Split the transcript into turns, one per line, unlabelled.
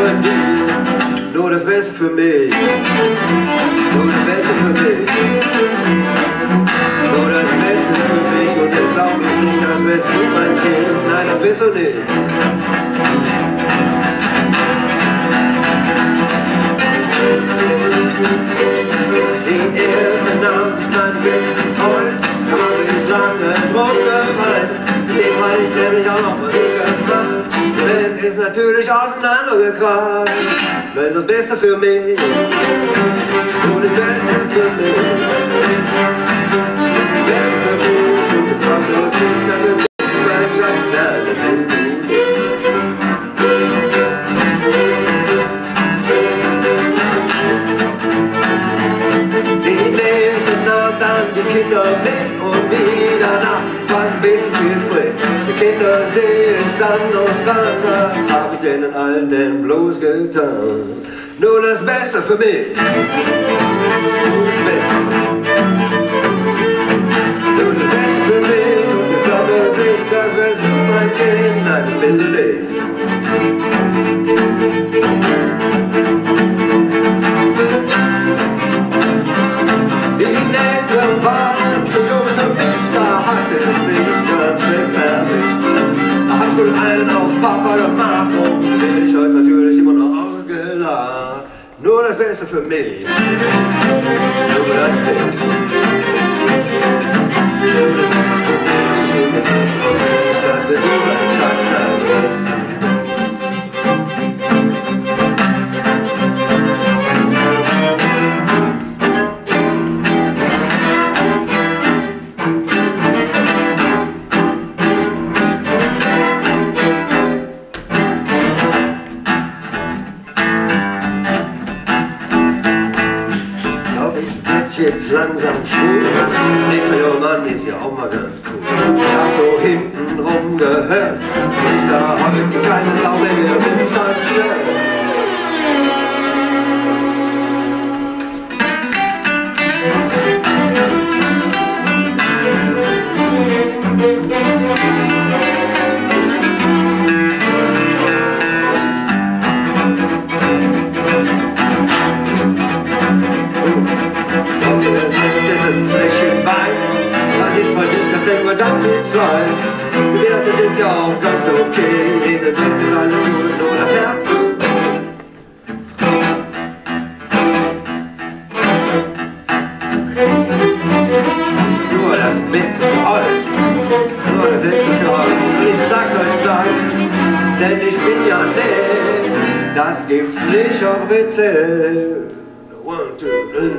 für mich. Nur das Beste für mich. Nur das Beste für mich. Und jetzt glaub ich nicht, das Beste, mein Kind. Nein, das bist du nicht. Die erste nahm sich mein besten Freund, da hab ich lange drum geweint. Mit ich nämlich auch noch Musik natürlich auseinandergekracht. Wenn das Beste für mich, du das Beste für mich. Das Beste für mich, und es war bloß nicht, dass so mein Schatz, bist du. Die Nächste nahm dann die Kinder mit und wieder nach ein bisschen viel Sprit. Die Kinder sehe ich dann und dann, hab ich denen allen denn bloß getan? Nur das Beste für mich. Nur das Beste für mich. Jetzt langsam schwul. Junger Mann ist ja auch mal ganz cool. Ich hab so hinten rum gehört, dass sich da heute keine Sau mehr dem Stand stört. Wir dann zu zweit. Die Werte sind ja auch ganz okay. Jede Welt ist alles gut, nur das Herz zu. Nur das Beste für euch. Nur das Beste für euch. Und ich sag's euch gleich, denn ich bin ja nett. Das gibt's nicht auf Rezept. One, two, three.